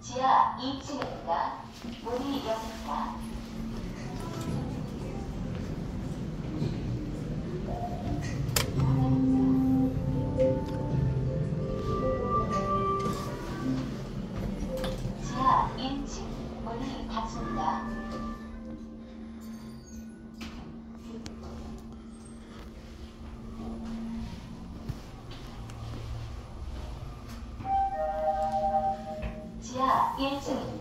지하 2층입니다. 문이 열립니다. 지하 1층 문이 닫힙니다. Antony